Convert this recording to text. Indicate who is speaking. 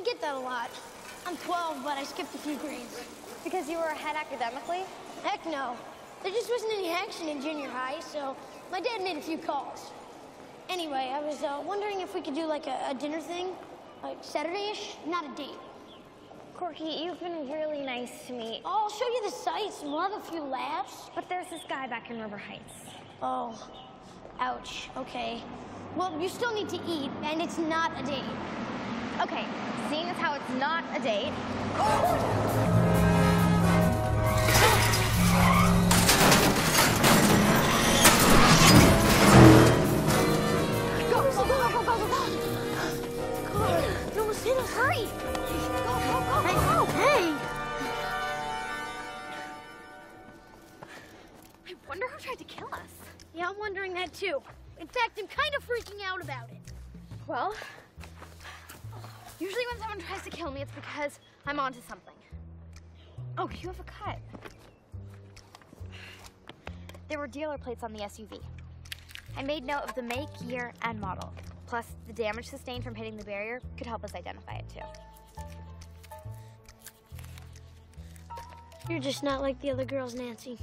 Speaker 1: I get that a lot. I'm 12, but I skipped a few grades.
Speaker 2: Because you were ahead academically?
Speaker 1: Heck no. There just wasn't any action in junior high, so my dad made a few calls. Anyway, I was uh, wondering if we could do like a, a dinner thing, like Saturday-ish, not a date.
Speaker 2: Corky, you've been really nice to me.
Speaker 1: Oh, I'll show you the sights and we'll have a few laughs.
Speaker 2: But there's this guy back in River Heights.
Speaker 1: Oh, ouch. Okay. Well, you still need to eat, and it's not a date.
Speaker 2: Okay, seeing as how it's not a date.
Speaker 1: Go, go, go, go, go, go, go. God, you almost hit us. Hurry. Go, go, go, hey, go. Hey.
Speaker 2: I wonder who tried to kill us.
Speaker 1: Yeah, I'm wondering that too. In fact, I'm kind of freaking out about it.
Speaker 2: Well, someone tries to kill me, it's because I'm onto something. Oh, you have a cut. There were dealer plates on the SUV. I made note of the make, year, and model. Plus, the damage sustained from hitting the barrier could help us identify it too.
Speaker 1: You're just not like the other girls, Nancy.